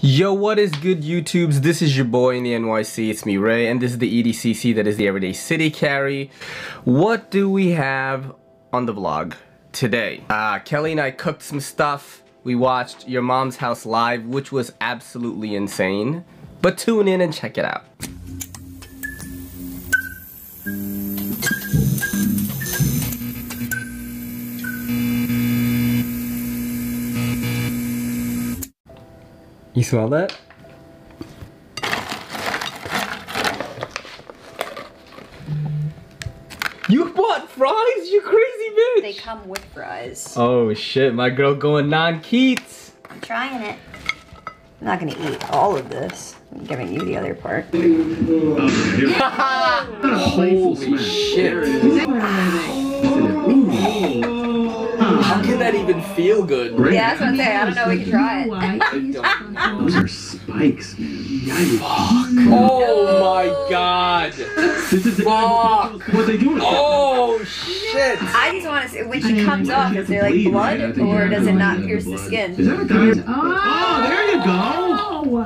Yo, what is good YouTubes? This is your boy in the NYC, it's me Ray, and this is the EDCC that is the Everyday City Carry. What do we have on the vlog today? Uh, Kelly and I cooked some stuff. We watched Your Mom's House Live, which was absolutely insane. But tune in and check it out. You smell that? You bought fries, you crazy bitch! They come with fries. Oh shit, my girl going non-Keats. I'm trying it. I'm not gonna eat all of this. I'm giving you the other part. Holy shit. How can that even feel good? Yeah, that's what I'm saying. I don't know. We can try it. Those are spikes, man. Yikes. Oh my god. This is Fuck. what they do. Oh shit. I just want to see when she comes off. Is there like blood, or does it not pierce the skin? Is that a guy? Oh, there you go.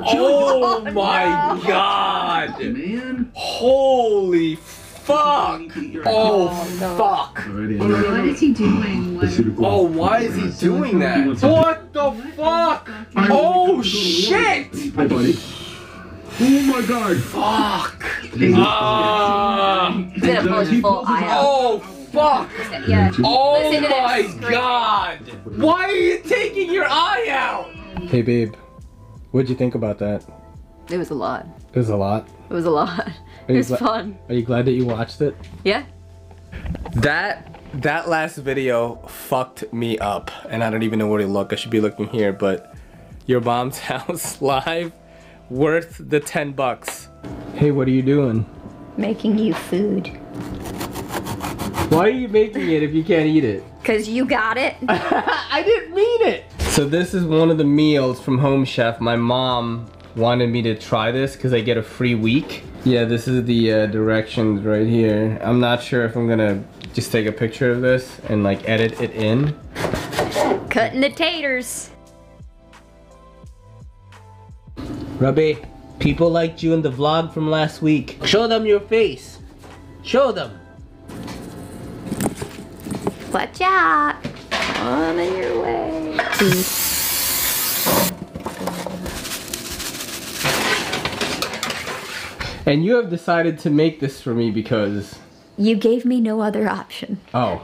Oh, oh my god. Man. Holy fuck. Oh fuck. What is he doing? What? Oh, why is he doing that? What the fuck? Oh shit! Hi, buddy. Oh my god. Fuck! Ah! He's gonna pull full eye out. oh fuck! Yeah. Oh Listen to them my god! Why are you taking your eye out? Hey babe, what'd you think about that? It was a lot. It was a lot. It was a lot. It was fun. Are you glad that you watched it? Yeah. That that last video fucked me up, and I don't even know where to look. I should be looking here, but your mom's house live, worth the ten bucks. Hey, what are you doing? Making you food. Why are you making it if you can't eat it? Cause you got it. I didn't mean it. So this is one of the meals from Home Chef. My mom wanted me to try this because I get a free week. Yeah, this is the uh, directions right here. I'm not sure if I'm gonna just take a picture of this and like edit it in. Cutting the taters. Ruby, people liked you in the vlog from last week. Show them your face. Show them. Watch out. On in your way. And you have decided to make this for me because. You gave me no other option. Oh.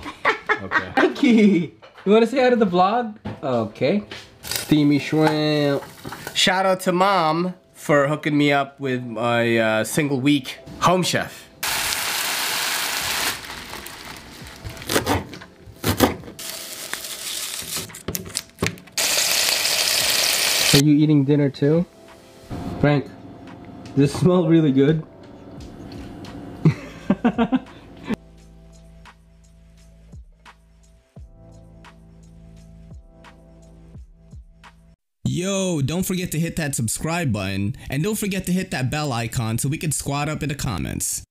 Okay. Mikey, you want to say hi to the vlog? Okay. Steamy shrimp. Shout out to mom for hooking me up with my uh, single week home chef. Are you eating dinner too? Frank, does this smell really good? Yo, don't forget to hit that subscribe button and don't forget to hit that bell icon so we can squad up in the comments.